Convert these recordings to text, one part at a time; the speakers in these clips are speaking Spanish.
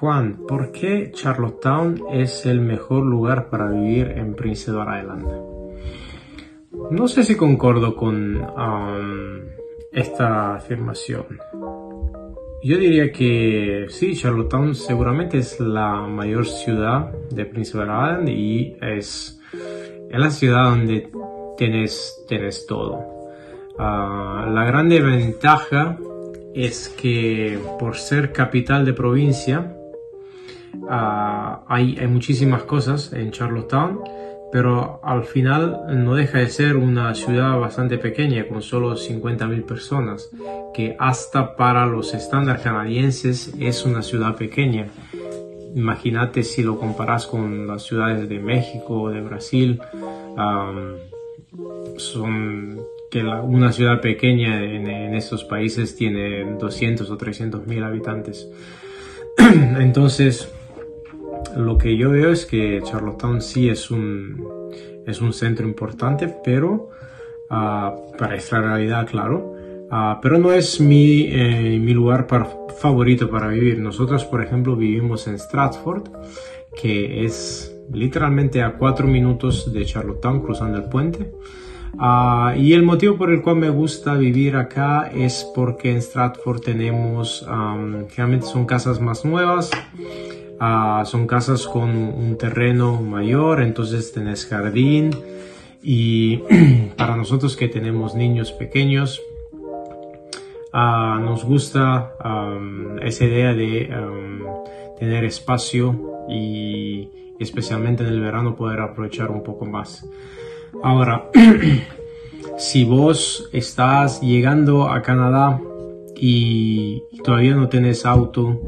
Juan, ¿por qué Charlottetown es el mejor lugar para vivir en Prince Edward Island? No sé si concordo con um, esta afirmación. Yo diría que sí, Charlottetown seguramente es la mayor ciudad de Prince Edward Island y es, la ciudad donde tienes, tienes todo. Uh, la grande ventaja es que por ser capital de provincia, Ah, hay, hay, muchísimas cosas en Charlottetown, pero al final no deja de ser una ciudad bastante pequeña con solo 50.000 personas, que hasta para los estándares canadienses es una ciudad pequeña. Imagínate si lo comparas con las ciudades de México o de Brasil, son que una ciudad pequeña en, en, estos países tiene 200 o 300 mil habitantes. Entonces, lo que yo veo es que Charlottetown sí es un, es un centro importante, pero uh, para esta realidad, claro, uh, pero no es mi, eh, mi lugar favorito para vivir. Nosotros, por ejemplo, vivimos en Stratford, que es literalmente a cuatro minutos de Charlottetown cruzando el puente. Uh, y el motivo por el cual me gusta vivir acá es porque en Stratford tenemos, um, generalmente son casas más nuevas, uh, son casas con un terreno mayor, entonces tenés jardín y para nosotros que tenemos niños pequeños, uh, nos gusta esa idea de tener espacio y especialmente en el verano poder aprovechar un poco más. Ahora, si vos estás llegando a Canadá y todavía no tienes auto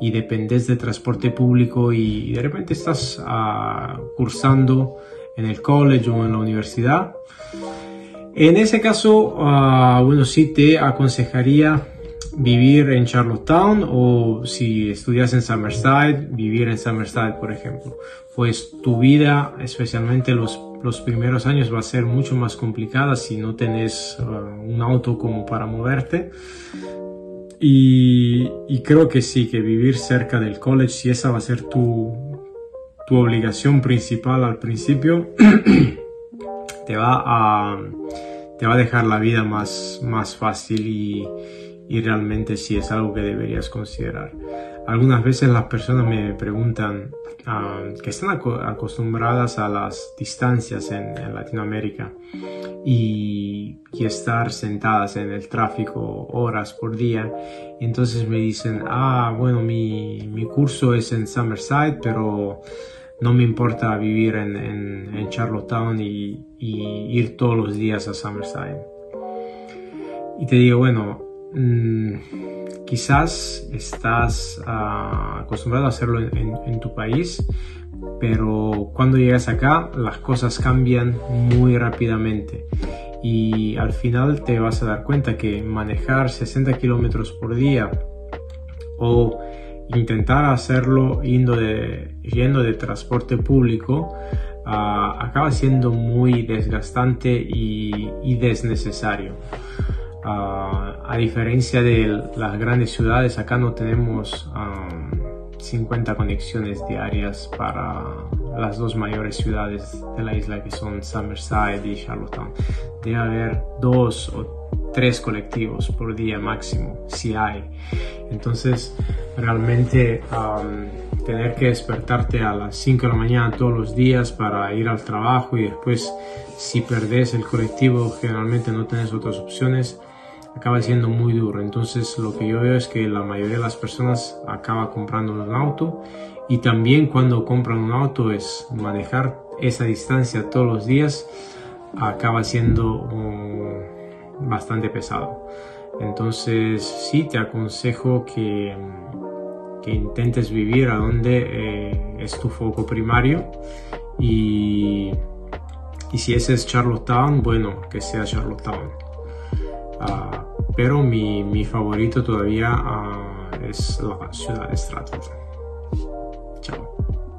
y dependes de transporte público y de repente estás uh, cursando en el college o en la universidad, en ese caso, uh, bueno, sí te aconsejaría vivir en Charlottetown o si estudias en Summerside, vivir en Summerside, por ejemplo. Pues tu vida, especialmente los, los primeros años, va a ser mucho más complicada si no tenés uh, un auto como para moverte. Y, creo que sí, que vivir cerca del college, si esa va a ser tu, tu obligación principal al principio, te va a, te va a dejar la vida más, más fácil y, y realmente sí es algo que deberías considerar. Algunas veces las personas me preguntan uh, que están ac acostumbradas a las distancias en, en Latinoamérica y, y, estar sentadas en el tráfico horas por día. Entonces me dicen, ah, bueno, mi, mi curso es en Summerside, pero no me importa vivir en, en, en Charlottetown y, y ir todos los días a Summerside. Y te digo, bueno, Mm, quizás estás uh, acostumbrado a hacerlo en, tu país, pero cuando llegas acá las cosas cambian muy rápidamente y al final te vas a dar cuenta que manejar 60 kilómetros por día o intentar hacerlo yendo de, de transporte público uh, acaba siendo muy desgastante y desnecesario. Uh, a diferencia de las grandes ciudades, acá no tenemos um, 50 conexiones diarias para las dos mayores ciudades de la isla que son Summerside y Charlottetown. Debe haber dos o tres colectivos por día máximo, si hay. Entonces, realmente tener que despertarte a las 5 de la mañana todos los días para ir al trabajo y después si perdés el colectivo generalmente no tienes otras opciones acaba siendo muy duro. Entonces lo que yo veo es que la mayoría de las personas acaba comprando un auto y también cuando compran un auto es manejar esa distancia todos los días acaba siendo um, bastante pesado. Entonces sí te aconsejo que, que intentes vivir a donde eh, es tu foco primario y, y si ese es Charlottetown, bueno, que sea Charlottetown. Uh, pero mi, mi, favorito todavía uh, es la ciudad de Stratford. Chao.